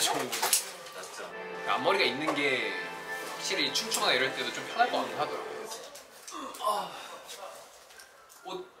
좋은 거. 앞머리가 있는 게 확실히 춤추거나 이럴 때도 좀 편할 것 같긴 하더라고요. 아, 옷.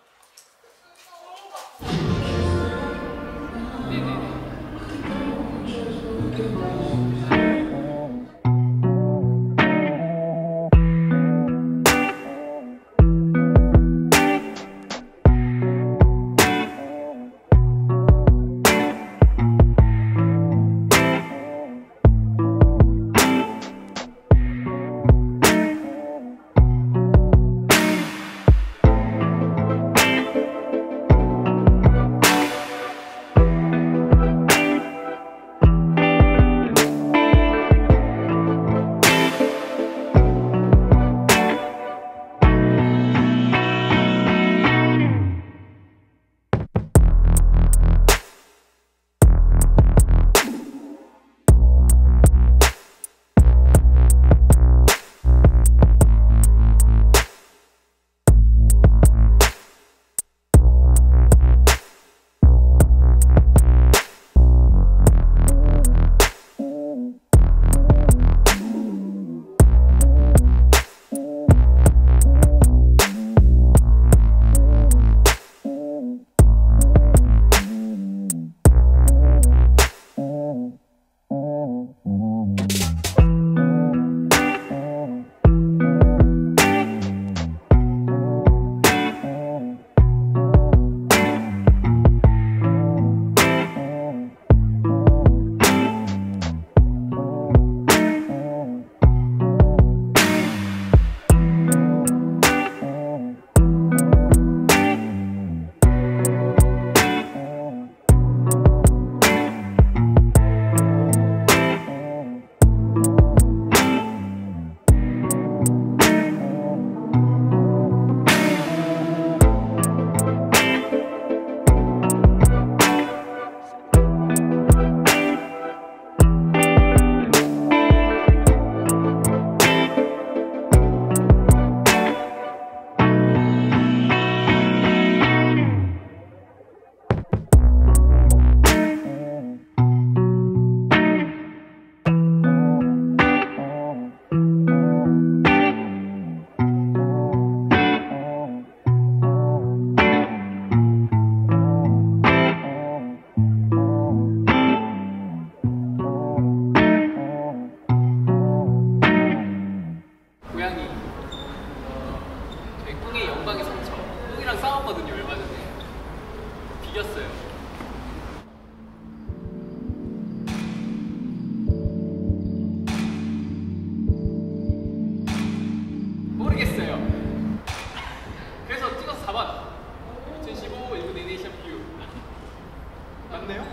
꿍이랑 싸웠거든요 얼마 전에. 비겼어요. 모르겠어요. 그래서 찍어서 4번. 2015 일본 내네이션 뷰. 맞네요?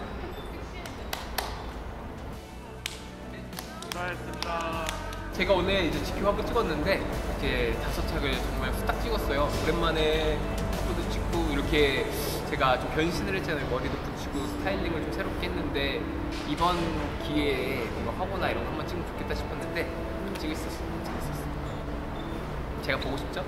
제가 오늘 이제 지큐 한번 찍었는데 이렇게 다섯 착을 정말 후딱 찍었어요. 오랜만에 포도 찍고 이렇게 제가 좀 변신을 했잖아요. 머리도 붙이고 스타일링을 좀 새롭게 했는데 이번 기회에 뭔가 화보나 이런 거 한번 찍으면 좋겠다 싶었는데 좀 찍을 수 있었어요. 제가 보고 싶죠?